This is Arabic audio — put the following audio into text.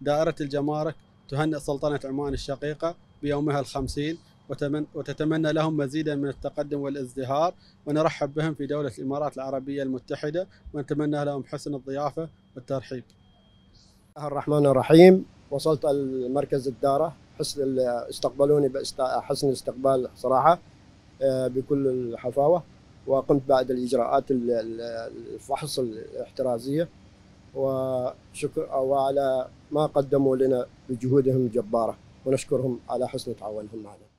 دائرة الجمارك تهنئ سلطنة عمان الشقيقة بيومها الخمسين وتتمنى لهم مزيدا من التقدم والازدهار ونرحب بهم في دولة الإمارات العربية المتحدة ونتمنى لهم حسن الضيافة والترحيب. الله الرحمن الرحيم. وصلت المركز الدارة. حسن استقبلوني بحسن الاستقبال صراحة آه، بكل الحفاوة وقمت بعد الإجراءات الفحص الاحترازية. وشكر وعلى ما قدموا لنا بجهودهم الجبارة ونشكرهم على حسن تعاونهم معنا.